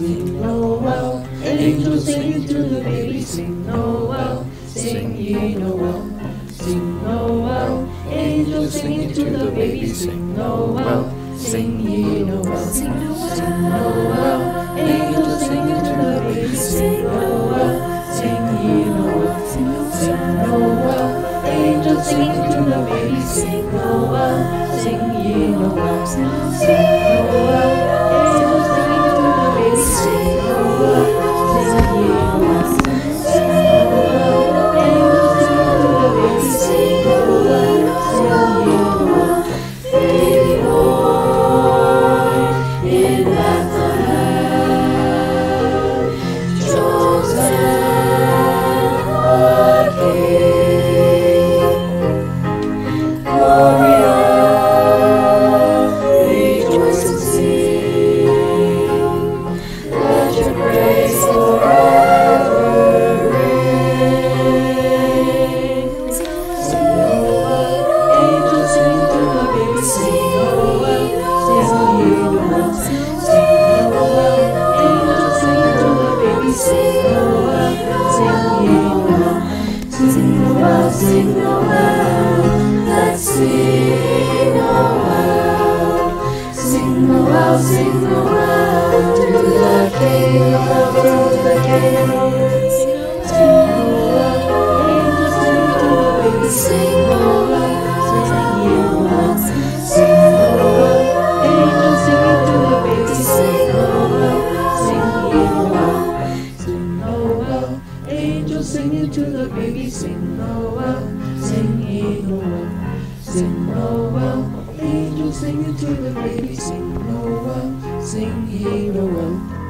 Sing Noel, angels singing to the baby. Sing Noel, sing ye Noel. Sing Noel, angels singing to the baby. Sing Noel, sing ye Noel. Sing Noel, angels singing to the baby. Sing Noel, sing ye Noel. Sing Noel, angels singing to the baby. Sing Noel, sing ye Noel. Sing Noel. Sing Noel, let's sing Noel. Sing Noel, sing Noel to the King Angels sing to the baby, sing Noel, sing it Noel, sing Noel. Angels sing to the baby, sing Noel, sing it Noel.